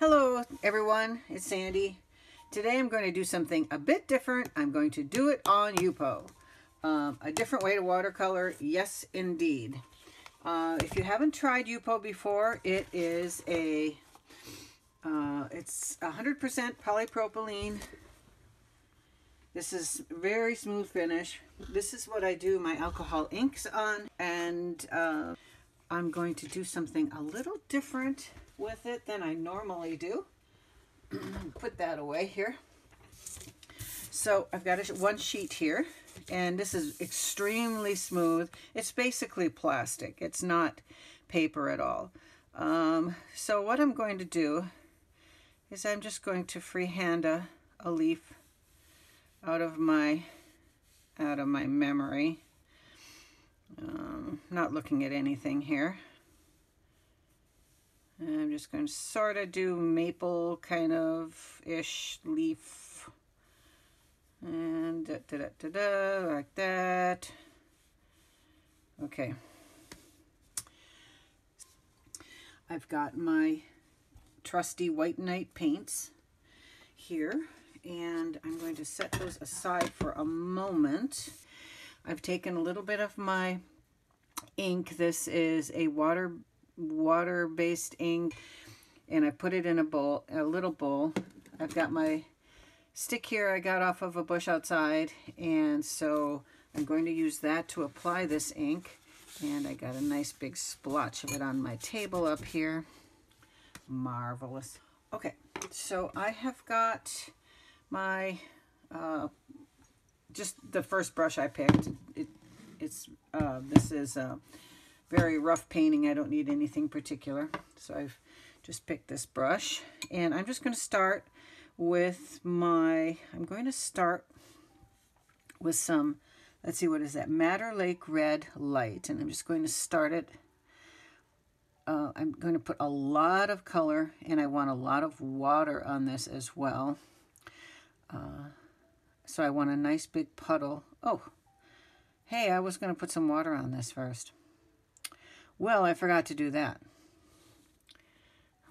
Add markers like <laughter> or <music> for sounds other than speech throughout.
Hello everyone, it's Sandy. Today I'm going to do something a bit different. I'm going to do it on Yupo. Um, a different way to watercolor, yes indeed. Uh, if you haven't tried Yupo before, it is a, uh, it's 100% polypropylene. This is very smooth finish. This is what I do my alcohol inks on and uh, I'm going to do something a little different with it than I normally do. <clears throat> Put that away here. So I've got a, one sheet here, and this is extremely smooth. It's basically plastic. It's not paper at all. Um, so what I'm going to do is I'm just going to freehand a, a leaf out of my out of my memory. Um, not looking at anything here. I'm just going to sort of do maple kind of ish leaf. And da, da, da, da, da, like that. Okay. I've got my trusty White Nights paints here and I'm going to set those aside for a moment. I've taken a little bit of my ink. This is a water water-based ink and I put it in a bowl, a little bowl. I've got my stick here I got off of a bush outside and so I'm going to use that to apply this ink and I got a nice big splotch of it on my table up here. Marvelous. Okay, so I have got my, uh, just the first brush I picked. It, it's, uh, this is, uh, very rough painting. I don't need anything particular. So I've just picked this brush and I'm just going to start with my, I'm going to start with some, let's see, what is that? Madder Lake Red Light. And I'm just going to start it. Uh, I'm going to put a lot of color and I want a lot of water on this as well. Uh, so I want a nice big puddle. Oh, hey, I was going to put some water on this first. Well, I forgot to do that.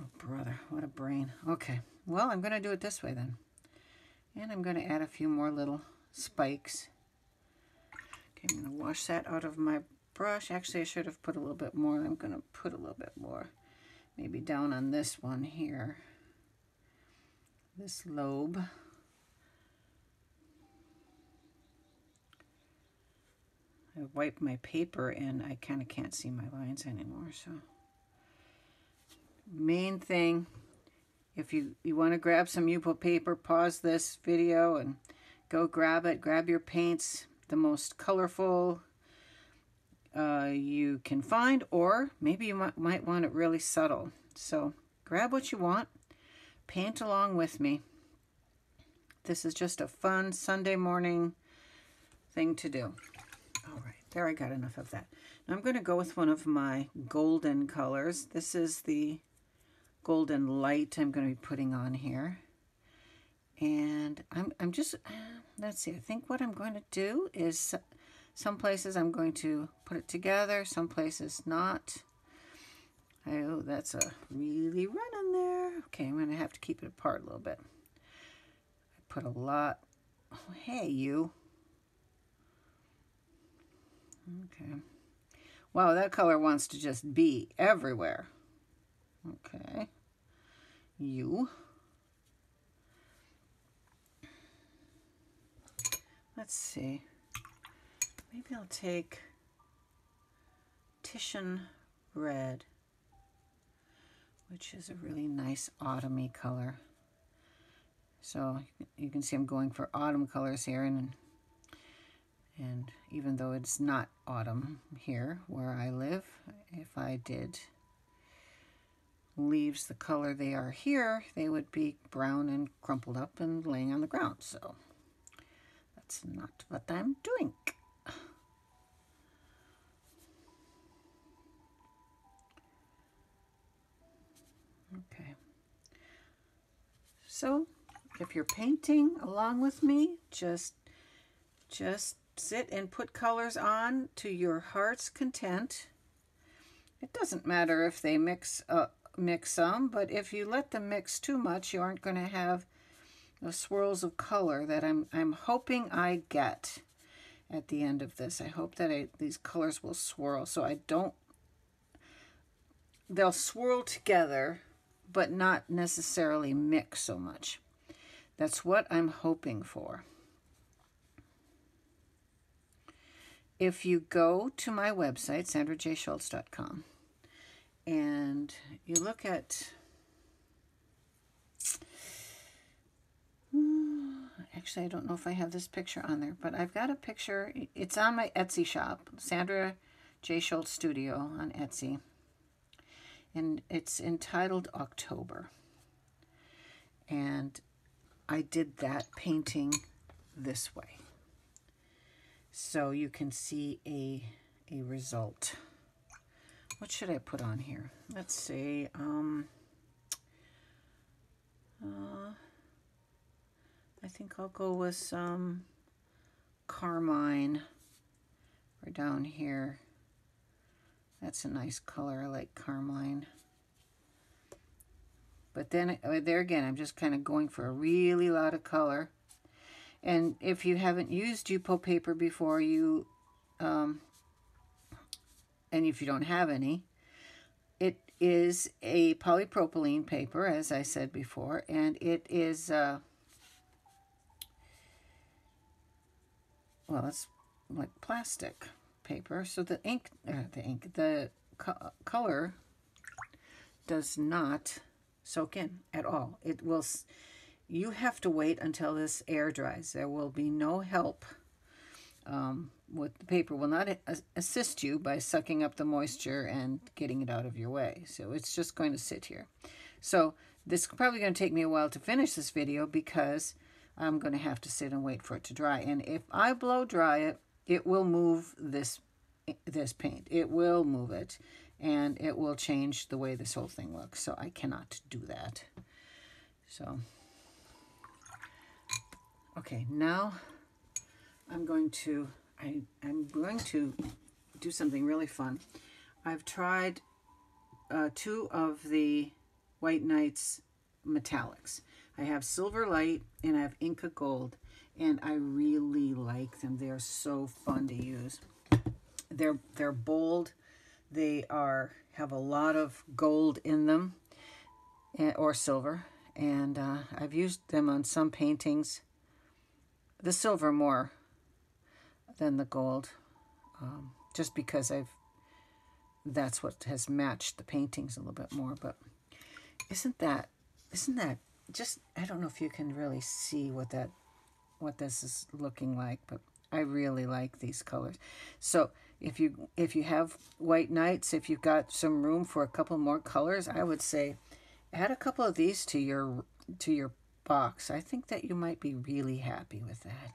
Oh, brother, what a brain. Okay, well, I'm going to do it this way then. And I'm going to add a few more little spikes. Okay, I'm going to wash that out of my brush. Actually, I should have put a little bit more. I'm going to put a little bit more, maybe down on this one here. This lobe. I wiped my paper and I kind of can't see my lines anymore. So main thing, if you, you want to grab some Yupo paper, pause this video and go grab it. Grab your paints, the most colorful uh, you can find, or maybe you might, might want it really subtle. So grab what you want, paint along with me. This is just a fun Sunday morning thing to do. All right, there I got enough of that. Now I'm going to go with one of my golden colors. This is the golden light I'm going to be putting on here. And I'm, I'm just, uh, let's see, I think what I'm going to do is some places I'm going to put it together, some places not. Oh, that's a really run in there. Okay, I'm going to have to keep it apart a little bit. I put a lot. Oh, hey, you. Okay. Wow, that color wants to just be everywhere. Okay. You. Let's see. Maybe I'll take Titian Red, which is a really nice autumny color. So you can see I'm going for autumn colors here and and even though it's not autumn here where I live, if I did leaves the color they are here, they would be brown and crumpled up and laying on the ground. So that's not what I'm doing. Okay. So if you're painting along with me, just just sit and put colors on to your heart's content. It doesn't matter if they mix uh, mix some, but if you let them mix too much, you aren't going to have the swirls of color that I'm, I'm hoping I get at the end of this. I hope that I, these colors will swirl so I don't, they'll swirl together, but not necessarily mix so much. That's what I'm hoping for. If you go to my website, sandrajschultz.com, and you look at <sighs> actually I don't know if I have this picture on there but I've got a picture. It's on my Etsy shop Sandra J. Schultz Studio on Etsy and it's entitled October. And I did that painting this way so you can see a a result what should I put on here? Let's see. Um, uh, I think I'll go with some carmine or down here. That's a nice color. I like carmine. But then uh, there again, I'm just kind of going for a really lot of color. And if you haven't used Yupo paper before, you um, and if you don't have any, it is a polypropylene paper, as I said before, and it is, uh, well, it's like plastic paper, so the ink, uh, the ink, the co color does not soak in at all. It will, you have to wait until this air dries. There will be no help um, with the paper will not assist you by sucking up the moisture and getting it out of your way. So it's just going to sit here. So this is probably going to take me a while to finish this video because I'm going to have to sit and wait for it to dry. And if I blow dry it, it will move this this paint. It will move it and it will change the way this whole thing looks. So I cannot do that. So, okay, now I'm going to I, I'm going to do something really fun. I've tried uh, two of the White Nights' metallics. I have Silver Light and I have Inca Gold, and I really like them. They are so fun to use. They're they're bold. They are have a lot of gold in them, eh, or silver, and uh, I've used them on some paintings. The silver more than the gold, um, just because I've that's what has matched the paintings a little bit more. But isn't that isn't that just I don't know if you can really see what that what this is looking like, but I really like these colors. So if you if you have white nights, if you've got some room for a couple more colors, I would say add a couple of these to your to your box. I think that you might be really happy with that.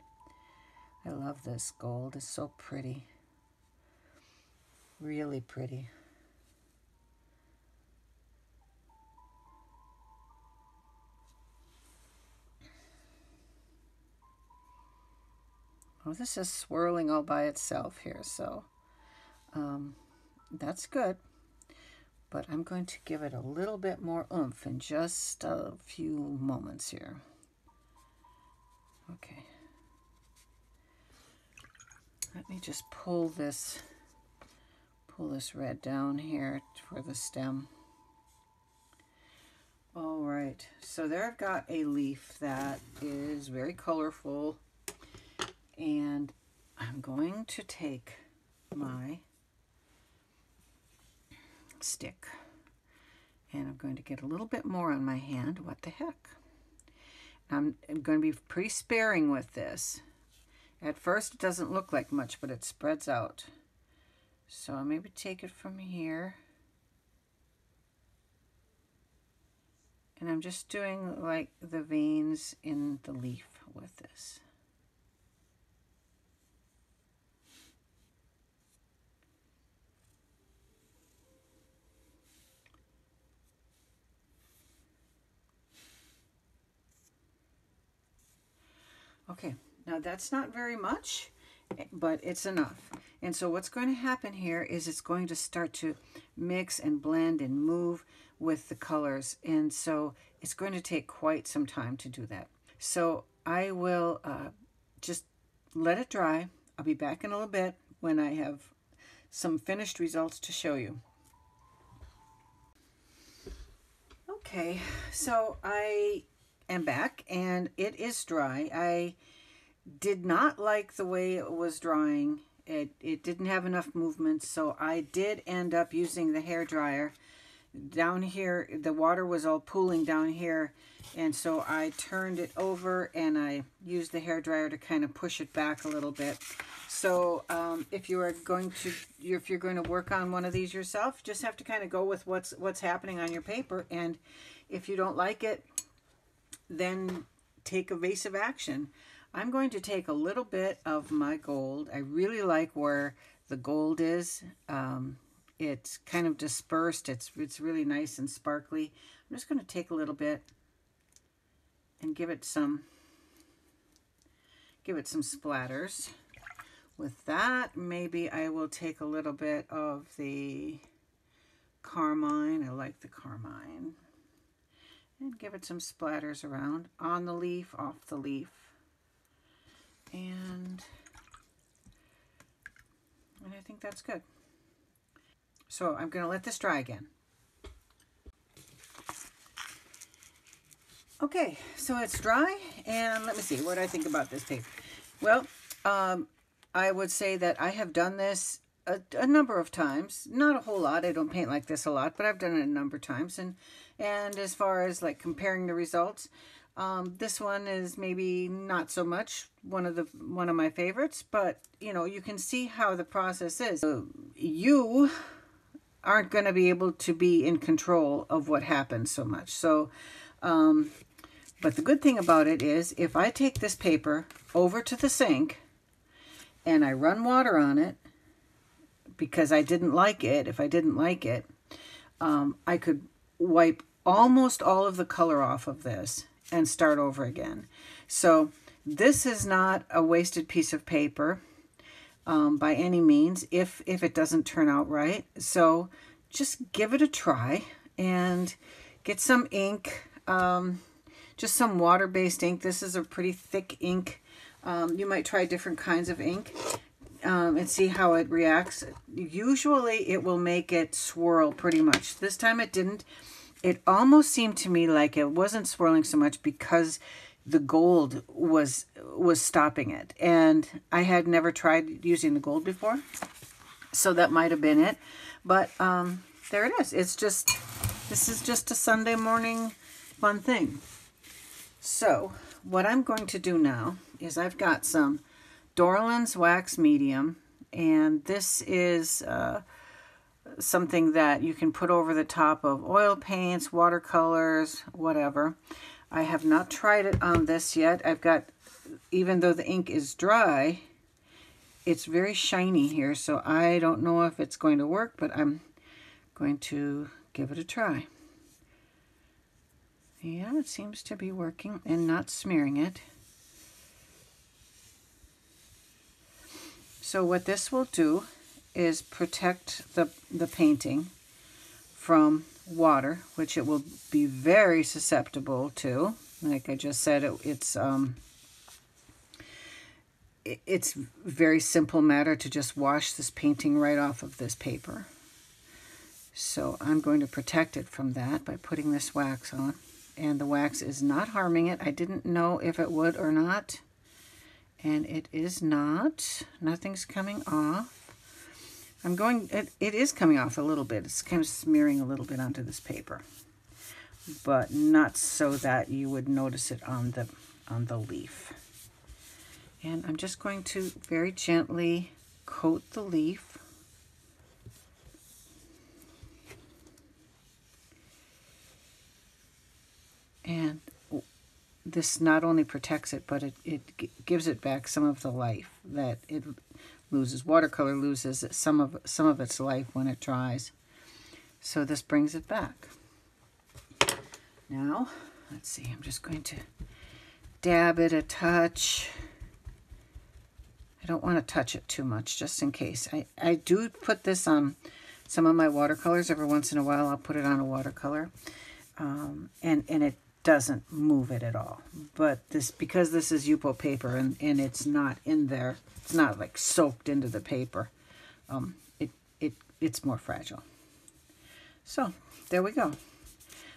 I love this gold. It's so pretty. Really pretty. Oh, this is swirling all by itself here, so um, that's good. But I'm going to give it a little bit more oomph in just a few moments here. Okay. Let me just pull this, pull this red down here for the stem. All right, so there I've got a leaf that is very colorful and I'm going to take my stick and I'm going to get a little bit more on my hand. What the heck? I'm, I'm going to be pretty sparing with this at first, it doesn't look like much, but it spreads out. So I'll maybe take it from here. And I'm just doing like the veins in the leaf with this. Okay, now that's not very much, but it's enough. And so what's going to happen here is it's going to start to mix and blend and move with the colors. And so it's going to take quite some time to do that. So I will uh, just let it dry. I'll be back in a little bit when I have some finished results to show you. Okay, so I am back and it is dry. I did not like the way it was drying. It, it didn't have enough movement, so I did end up using the hair dryer. Down here, the water was all pooling down here, and so I turned it over and I used the hair dryer to kind of push it back a little bit. So um, if you are going to, if you're going to work on one of these yourself, just have to kind of go with what's what's happening on your paper. And if you don't like it, then take evasive action. I'm going to take a little bit of my gold. I really like where the gold is. Um, it's kind of dispersed. It's, it's really nice and sparkly. I'm just going to take a little bit and give it some give it some splatters. With that, maybe I will take a little bit of the carmine. I like the carmine. And give it some splatters around on the leaf, off the leaf and and I think that's good. So I'm going to let this dry again. Okay, so it's dry, and let me see, what I think about this paper? Well, um, I would say that I have done this a, a, number of times. Not a whole lot. I don't paint like this a lot, but I've done it a number of times. And, and as far as like comparing the results, um, this one is maybe not so much one of the one of my favorites, but you know you can see how the process is. Uh, you aren't going to be able to be in control of what happens so much. So, um, but the good thing about it is if I take this paper over to the sink and I run water on it because I didn't like it, if I didn't like it, um, I could wipe almost all of the color off of this and start over again. So this is not a wasted piece of paper um, by any means if, if it doesn't turn out right. So just give it a try and get some ink, um, just some water-based ink. This is a pretty thick ink. Um, you might try different kinds of ink um, and see how it reacts. Usually it will make it swirl pretty much. This time it didn't. It almost seemed to me like it wasn't swirling so much because the gold was was stopping it. And I had never tried using the gold before so that might have been it. But um, there it is. It's just this is just a Sunday morning fun thing. So what I'm going to do now is I've got some Dorland's wax medium and this is uh, something that you can put over the top of oil paints, watercolors, whatever. I have not tried it on this yet. I've got, even though the ink is dry, it's very shiny here, so I don't know if it's going to work, but I'm going to give it a try. Yeah, it seems to be working and not smearing it. So what this will do is protect the, the painting from water, which it will be very susceptible to. Like I just said, it, it's um, it, it's very simple matter to just wash this painting right off of this paper. So I'm going to protect it from that by putting this wax on. And the wax is not harming it. I didn't know if it would or not. And it is not. Nothing's coming off. I'm going, it, it is coming off a little bit. It's kind of smearing a little bit onto this paper, but not so that you would notice it on the, on the leaf. And I'm just going to very gently coat the leaf. And this not only protects it, but it, it gives it back some of the life that it loses. Watercolor loses some of, some of its life when it dries. So this brings it back. Now, let's see, I'm just going to dab it a touch. I don't want to touch it too much just in case. I, I do put this on some of my watercolors. Every once in a while I'll put it on a watercolor. Um, and, and it doesn't move it at all. But this because this is Yupo paper and, and it's not in there, it's not like soaked into the paper. Um, it, it, it's more fragile. So there we go.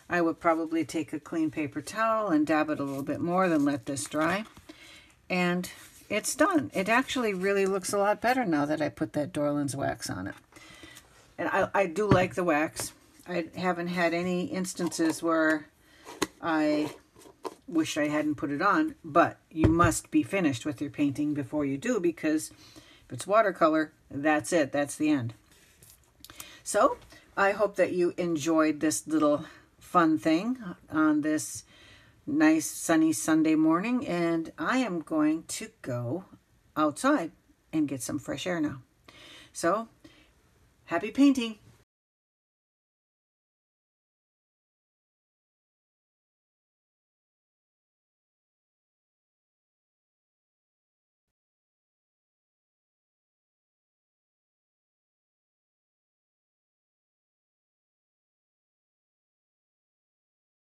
I would probably take a clean paper towel and dab it a little bit more than let this dry. And it's done. It actually really looks a lot better now that I put that Dorland's wax on it. And I, I do like the wax. I haven't had any instances where I wish I hadn't put it on, but you must be finished with your painting before you do because if it's watercolor, that's it. That's the end. So I hope that you enjoyed this little fun thing on this nice sunny Sunday morning and I am going to go outside and get some fresh air now. So happy painting!